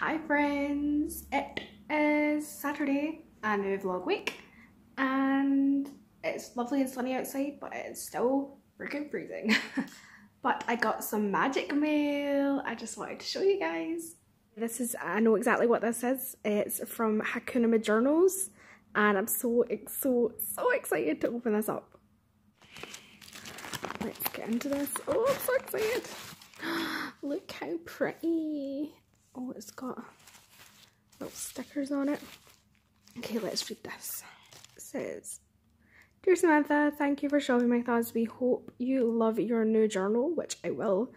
Hi friends, it is Saturday and new vlog week and it's lovely and sunny outside but it's still freaking freezing. but I got some magic mail I just wanted to show you guys. This is, I know exactly what this is. It's from Hakuna Majournals and I'm so, so, so excited to open this up. Let's get into this. Oh, I'm so excited. Look how pretty. Oh, it's got little stickers on it. Okay, let's read this. It says, Dear Samantha, thank you for shopping my thoughts. We hope you love your new journal, which I will.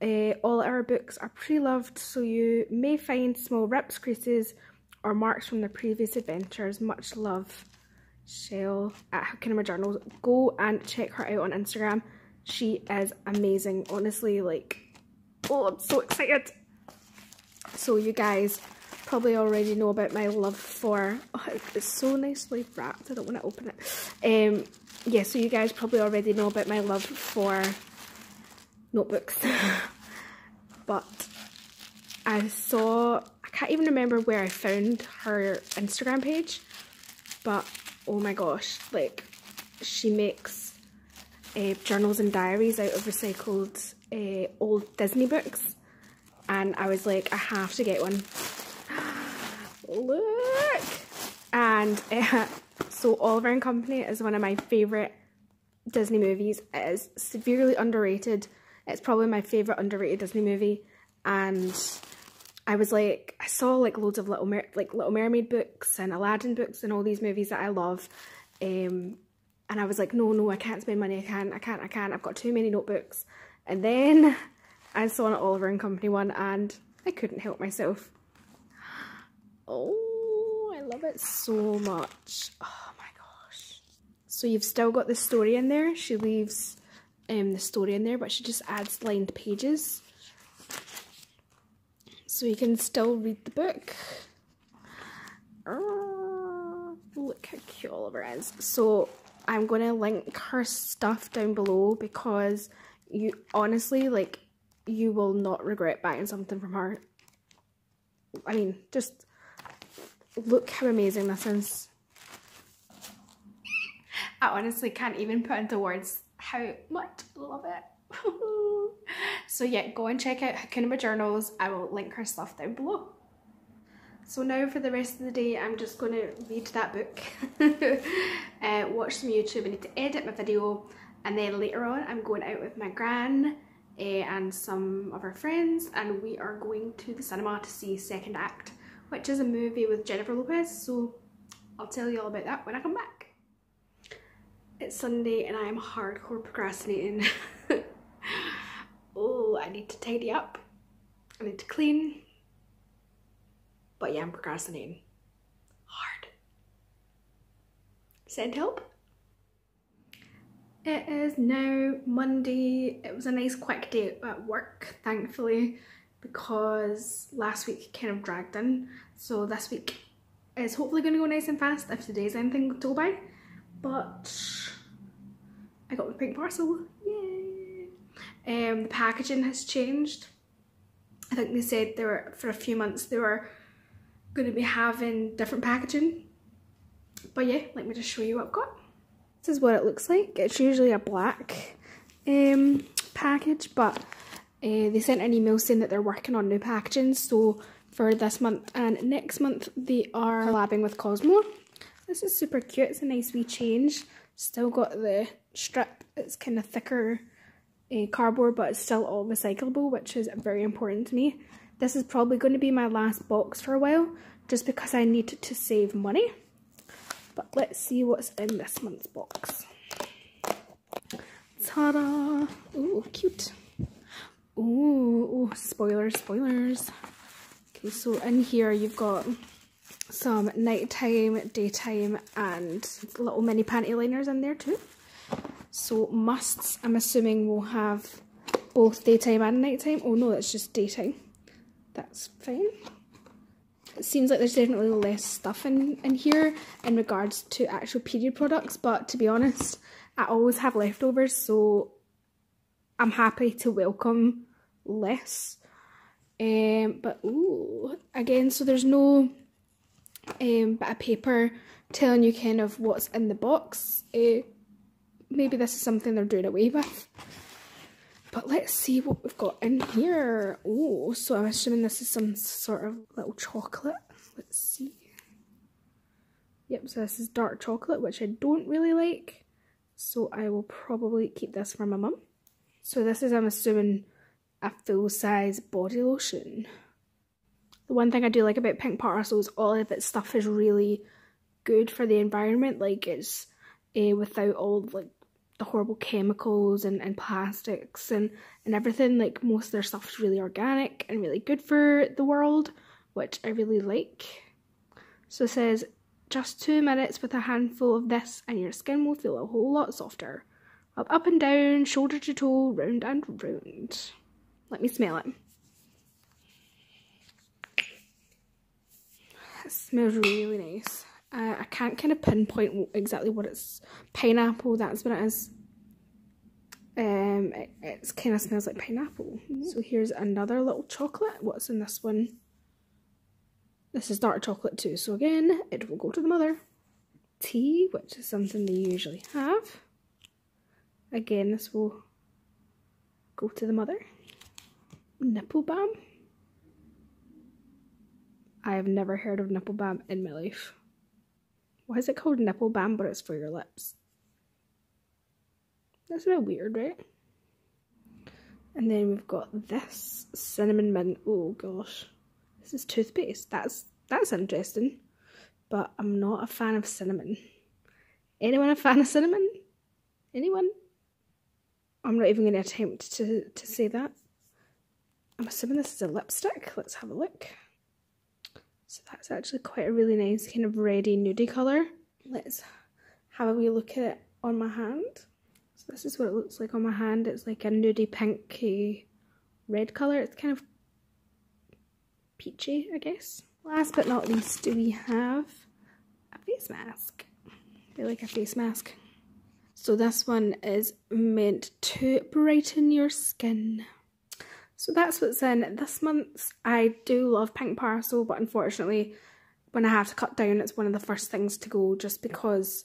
Uh, all our books are pre-loved, so you may find small rips, creases, or marks from the previous adventures. Much love, Shell at Hakuna Majournals. Go and check her out on Instagram. She is amazing, honestly. Like, oh, I'm so excited. So you guys probably already know about my love for, oh, it's so nicely wrapped, I don't want to open it. Um, yeah, so you guys probably already know about my love for notebooks. but I saw, I can't even remember where I found her Instagram page, but oh my gosh, like she makes uh, journals and diaries out of recycled uh, old Disney books and I was like, I have to get one. Look! And uh, so Oliver and Company is one of my favourite Disney movies. It is severely underrated. It's probably my favourite underrated Disney movie. And I was like, I saw like loads of Little Mer like Little Mermaid books and Aladdin books and all these movies that I love. Um, and I was like, no, no, I can't spend money. I can't, I can't, I can't. I've got too many notebooks. And then I saw an Oliver and Company one and I couldn't help myself. Oh, I love it so much. Oh my gosh. So you've still got the story in there. She leaves um, the story in there, but she just adds lined pages. So you can still read the book. Oh, look how cute Oliver is. So I'm going to link her stuff down below because you honestly, like, you will not regret buying something from her. I mean, just look how amazing this is. I honestly can't even put into words how much I love it. so yeah, go and check out Hakuna Majournals. I will link her stuff down below. So now for the rest of the day, I'm just going to read that book, uh, watch some YouTube, I need to edit my video, and then later on I'm going out with my gran Eh, and some of our friends and we are going to the cinema to see Second Act which is a movie with Jennifer Lopez so I'll tell you all about that when I come back. It's Sunday and I am hardcore procrastinating. oh, I need to tidy up. I need to clean. But yeah, I'm procrastinating. Hard. Send help? It is now Monday. It was a nice quick day at work, thankfully, because last week kind of dragged in. So this week is hopefully going to go nice and fast if today's anything to go by. But I got the pink parcel. Yay! Um, the packaging has changed. I think they said they were, for a few months, they were going to be having different packaging. But yeah, let me just show you what I've got. This is what it looks like. It's usually a black um, package, but uh, they sent an email saying that they're working on new packaging. So for this month and next month, they are collabing with Cosmo. This is super cute. It's a nice wee change. Still got the strip. It's kind of thicker uh, cardboard, but it's still all recyclable, which is very important to me. This is probably going to be my last box for a while, just because I need to save money. But let's see what's in this month's box. Ta-da! Ooh, cute. Ooh, ooh, spoilers, spoilers. Okay, so in here you've got some nighttime, daytime, and little mini panty liners in there too. So musts, I'm assuming, we'll have both daytime and nighttime. Oh no, that's just daytime. That's fine it seems like there's definitely less stuff in, in here in regards to actual period products, but to be honest, I always have leftovers, so I'm happy to welcome less. Um, but ooh, again, so there's no um, bit of paper telling you kind of what's in the box. Uh, maybe this is something they're doing away with. But let's see what we've got in here. Oh, so I'm assuming this is some sort of little chocolate. Let's see. Yep, so this is dark chocolate, which I don't really like. So I will probably keep this for my mum. So this is, I'm assuming, a full-size body lotion. The one thing I do like about Pink Parcels, is all of its stuff is really good for the environment. Like it's uh, without all like the horrible chemicals and, and plastics and, and everything. Like most of their stuff is really organic and really good for the world, which I really like. So it says just two minutes with a handful of this and your skin will feel a whole lot softer. Rub up and down, shoulder to toe, round and round. Let me smell it. It smells really nice. Uh, I can't kind of pinpoint exactly what it's. Pineapple, that's what it is. Um, it kind of smells like pineapple. So here's another little chocolate. What's in this one? This is dark chocolate too, so again, it will go to the mother. Tea, which is something they usually have. Again, this will go to the mother. Nipple balm. I have never heard of nipple balm in my life. Why is it called nipple balm, but it's for your lips? That's a bit weird, right? And then we've got this cinnamon mint. Oh gosh. This is toothpaste. That's that's interesting. But I'm not a fan of cinnamon. Anyone a fan of cinnamon? Anyone? I'm not even going to attempt to, to say that. I'm assuming this is a lipstick. Let's have a look. So that's actually quite a really nice kind of reddy nudie colour. Let's have a wee look at it on my hand. So this is what it looks like on my hand. It's like a nudie pinky red colour. It's kind of peachy, I guess. Last but not least, do we have a face mask. I like a face mask. So this one is meant to brighten your skin. So that's what's in this month's. I do love Pink Parcel, but unfortunately, when I have to cut down, it's one of the first things to go just because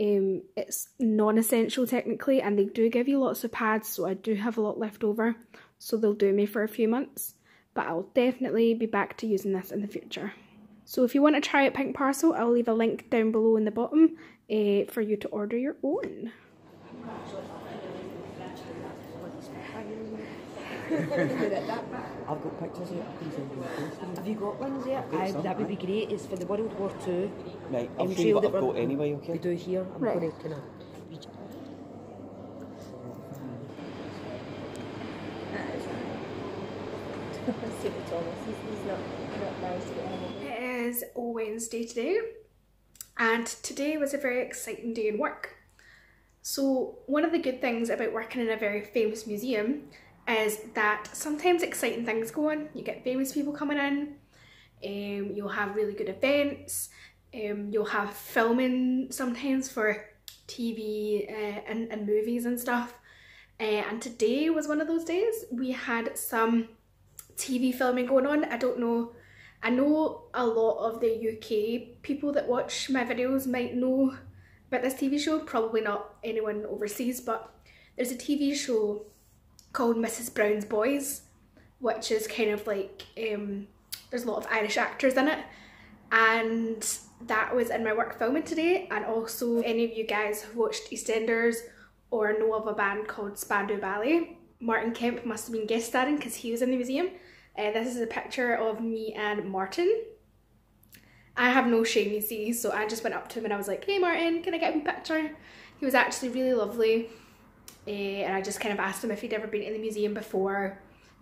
um, it's non-essential technically and they do give you lots of pads so I do have a lot left over so they'll do me for a few months but I'll definitely be back to using this in the future. So if you want to try out Pink Parcel, I'll leave a link down below in the bottom uh, for you to order your own. I've got pictures here. I can send you Have you got ones yet? I, that would be great. It's for the World War Two. Right, I'll show you what I've got anyway, okay? We do here. I'm right. going to kind of It is Wednesday today, and today was a very exciting day in work. So, one of the good things about working in a very famous museum is that sometimes exciting things go on. You get famous people coming in, um, you'll have really good events, um, you'll have filming sometimes for TV uh, and, and movies and stuff. Uh, and today was one of those days. We had some TV filming going on. I don't know, I know a lot of the UK people that watch my videos might know about this TV show, probably not anyone overseas, but there's a TV show called Mrs. Brown's Boys, which is kind of like, um, there's a lot of Irish actors in it, and that was in my work filming today, and also any of you guys have watched EastEnders or know of a band called Spandau Ballet, Martin Kemp must have been guest starring because he was in the museum. Uh, this is a picture of me and Martin. I have no shame, you see, so I just went up to him and I was like, hey Martin, can I get a picture? He was actually really lovely. Uh, and I just kind of asked him if he'd ever been in the museum before.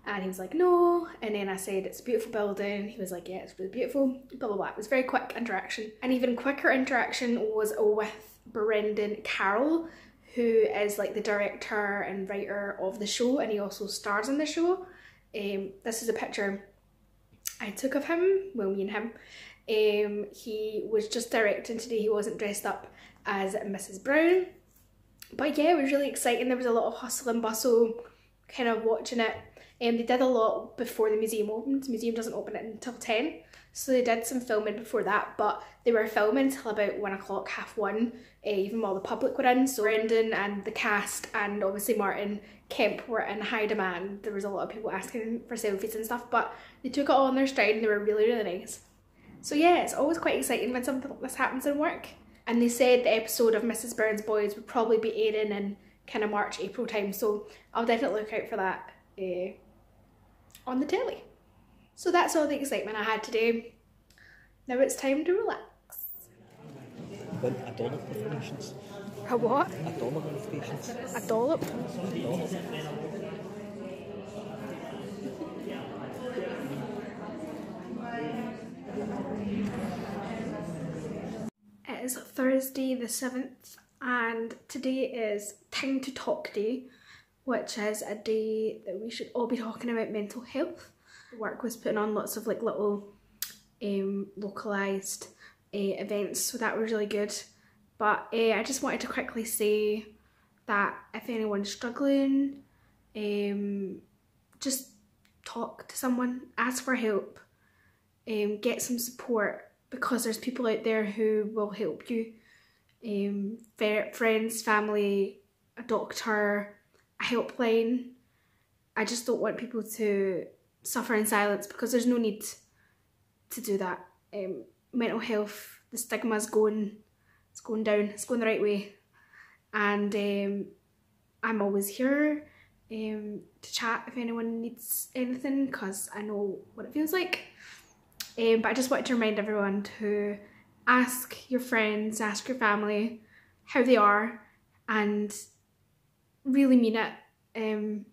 And he was like, no. And then I said, it's a beautiful building. He was like, yeah, it's really beautiful. Blah, blah, blah. It was very quick interaction. An even quicker interaction was with Brendan Carroll, who is like the director and writer of the show. And he also stars in the show. Um, this is a picture I took of him, well me and him. Um, he was just directing today, he wasn't dressed up as Mrs. Brown. But yeah, it was really exciting. There was a lot of hustle and bustle kind of watching it. Um, they did a lot before the museum opened. The museum doesn't open until 10. So they did some filming before that, but they were filming till about one o'clock, half one, uh, even while the public were in. So Brendan and the cast and obviously Martin Kemp were in high demand. There was a lot of people asking for selfies and stuff, but they took it all on their stride and they were really, really nice. So yeah, it's always quite exciting when something like this happens in work. And they said the episode of Mrs. Brown's Boys would probably be airing in kind of March, April time. So I'll definitely look out for that uh, on the telly. So that's all the excitement I had today. Now it's time to relax. A dollop of patience. A what? A dollop of patience. A dollop? It is Thursday the 7th and today is Time to Talk Day, which is a day that we should all be talking about mental health. Work was putting on lots of like little um, localised uh, events, so that was really good. But uh, I just wanted to quickly say that if anyone's struggling, um, just talk to someone, ask for help, um, get some support because there's people out there who will help you. Um, friends, family, a doctor, a helpline. I just don't want people to suffer in silence because there's no need to do that. Um, mental health, the stigma is going, it's going down, it's going the right way. And um, I'm always here um, to chat if anyone needs anything because I know what it feels like. Um, but I just wanted to remind everyone to ask your friends, ask your family how they are and really mean it. Um,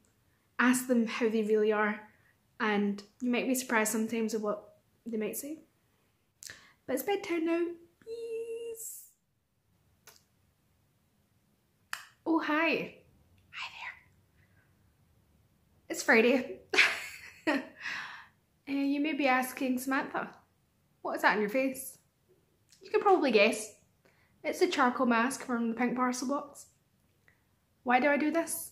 ask them how they really are and you might be surprised sometimes at what they might say. But it's bedtime now. Peace. Oh, hi. Hi there. It's Friday. uh, you may be asking Samantha, what is that on your face? You can probably guess. It's a charcoal mask from the pink parcel box. Why do I do this?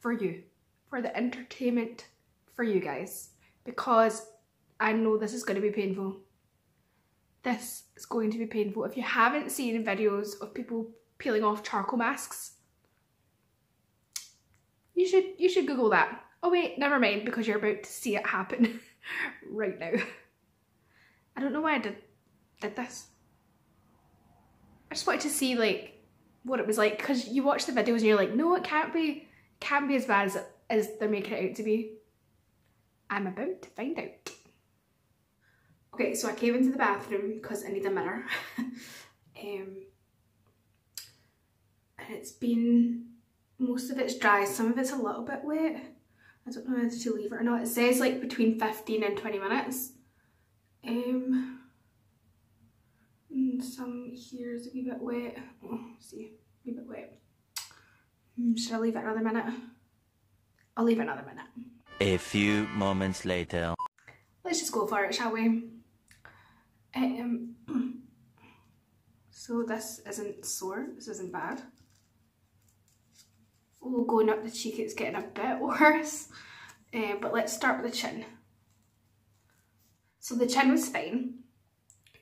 For you. For the entertainment for you guys. Because I know this is going to be painful. This is going to be painful. If you haven't seen videos of people peeling off charcoal masks, you should you should Google that. Oh wait, never mind, because you're about to see it happen right now. I don't know why I did did this. I just wanted to see like what it was like because you watch the videos and you're like, no, it can't be, can't be as bad as, as they're making it out to be. I'm about to find out. Okay, so I came into the bathroom because I need a mirror. um, and it's been, most of it's dry, some of it's a little bit wet. I don't know whether to leave it or not. It says like between 15 and 20 minutes. Um, and some here is a wee bit wet. Oh, see, a wee bit wet. Hmm, should I leave it another minute? I'll leave it another minute. A few moments later. Let's just go for it, shall we? Um, so this isn't sore, this isn't bad. Going up the cheek, it's getting a bit worse. Uh, but let's start with the chin. So the chin was fine.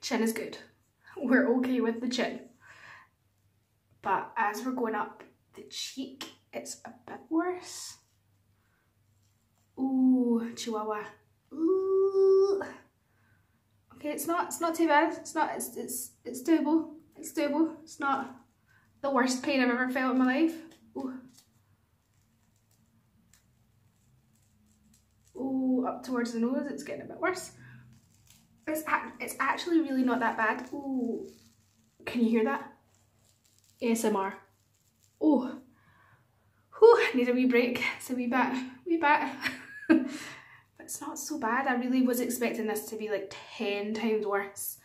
Chin is good. We're okay with the chin. But as we're going up the cheek, it's a bit worse. Ooh, chihuahua. Ooh. Okay, it's not it's not too bad. It's not it's it's it's doable. It's doable. It's not the worst pain I've ever felt in my life. Ooh. Ooh, up towards the nose, it's getting a bit worse. It's it's actually really not that bad. Ooh, can you hear that? ASMR. Oh, whew, need a wee break. It's a wee bit, wee bit. but it's not so bad. I really was expecting this to be like 10 times worse.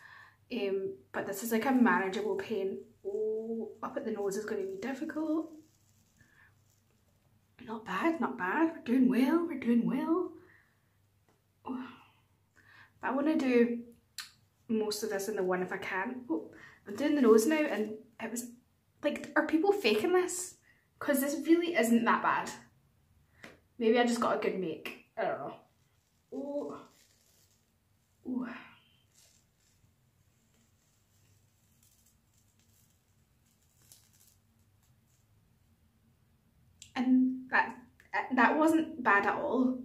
Um, but this is like a manageable pain. Oh, up at the nose is going to be difficult. Not bad, not bad. We're doing well, we're doing well. Oh. But I want to do most of this in the one if I can. Oh, I'm doing the nose now and it was like, are people faking this? Because this really isn't that bad. Maybe I just got a good make. I don't know. Ooh. Ooh. And that that wasn't bad at all.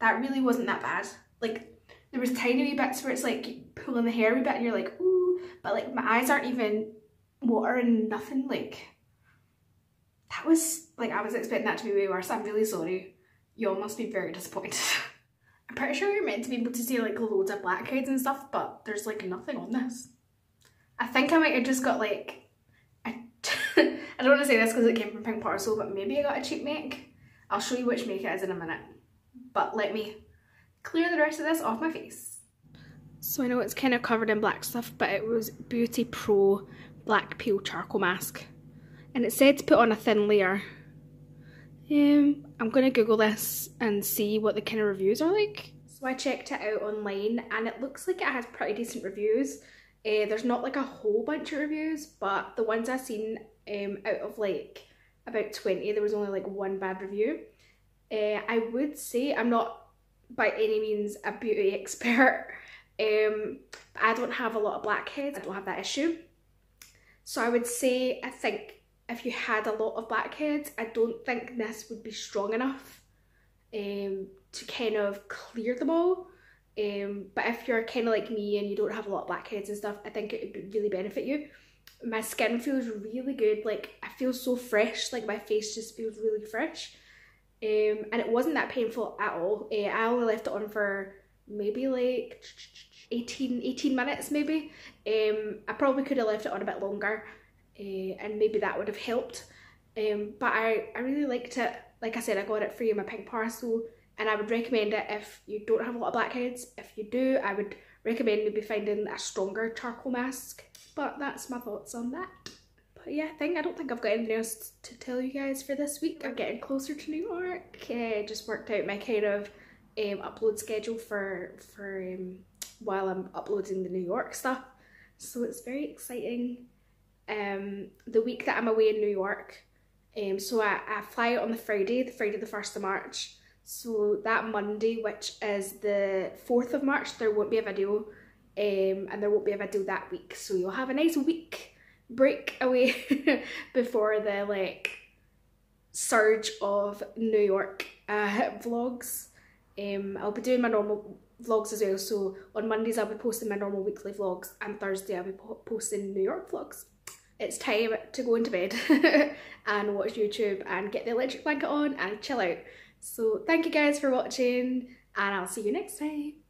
That really wasn't that bad. Like there was tiny wee bits where it's like pulling the hair a wee bit and you're like, ooh, but like my eyes aren't even watering nothing. Like that was like I was expecting that to be way worse. I'm really sorry. You all must be very disappointed. I'm pretty sure you're meant to be able to see like loads of blackheads and stuff, but there's like nothing on this. I think I might have just got like I, I don't want to say this because it came from Pink Parcel, but maybe I got a cheap make. I'll show you which make it is in a minute. But let me clear the rest of this off my face. So I know it's kind of covered in black stuff, but it was Beauty Pro Black Peel Charcoal Mask. And it said to put on a thin layer. Um, I'm going to Google this and see what the kind of reviews are like. So I checked it out online and it looks like it has pretty decent reviews. Uh, there's not like a whole bunch of reviews, but the ones I've seen um, out of like about 20, there was only like one bad review. Uh, I would say I'm not by any means a beauty expert. Um, I don't have a lot of blackheads, I don't have that issue. So I would say, I think if you had a lot of blackheads, I don't think this would be strong enough um, to kind of clear them all. Um, but if you're kind of like me and you don't have a lot of blackheads and stuff, I think it would really benefit you. My skin feels really good, like I feel so fresh, like my face just feels really fresh. Um, and it wasn't that painful at all. Uh, I only left it on for maybe like 18, 18 minutes maybe. Um, I probably could have left it on a bit longer uh, and maybe that would have helped. Um, but I, I really liked it. Like I said, I got it free in my pink parcel and I would recommend it if you don't have a lot of blackheads. If you do, I would recommend maybe finding a stronger charcoal mask. But that's my thoughts on that. But yeah, I think I don't think I've got anything else to tell you guys for this week. I'm getting closer to New York. Uh, just worked out my kind of um, upload schedule for for um, while I'm uploading the New York stuff. So it's very exciting. Um, the week that I'm away in New York, um, so I, I fly out on the Friday, the Friday the 1st of March. So that Monday, which is the 4th of March, there won't be a video um, and there won't be a video that week. So you'll have a nice week break away before the like surge of New York uh, vlogs. Um, I'll be doing my normal vlogs as well. So on Mondays I'll be posting my normal weekly vlogs and Thursday I'll be po posting New York vlogs. It's time to go into bed and watch YouTube and get the electric blanket on and chill out. So thank you guys for watching and I'll see you next time.